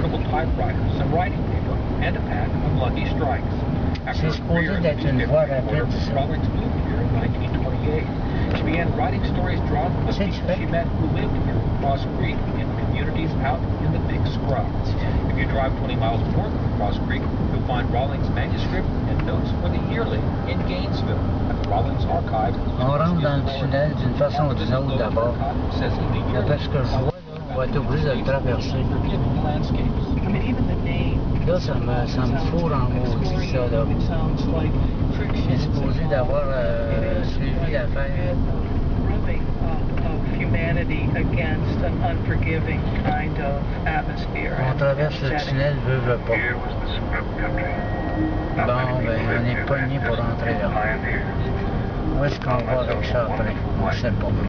portable typewriter, some writing paper, and a pack of Lucky Strikes. After C'est a career a newspaper reporter, ça. Rawlings moved here in 1928. She began writing stories drawn from the people she met who lived here in Cross Creek in communities out in the Big Scrub. If you drive 20 miles north of Cross Creek, you'll find Rawlings' manuscript and notes for the yearling in Gainesville at the Rawlings Archive. On rentre dans le tunnel d'une façon ou d'une autre va être obligé de le traverser. Là, ça me, ça me fourre en maudit, ça, là. J'ai supposé d'avoir euh, suivi l'affaire. On traverse le tunnel, veut, veut pas. Bon, ben, on est pogné pour entrer là. Où est-ce qu'on va avec ça après? On sait pas.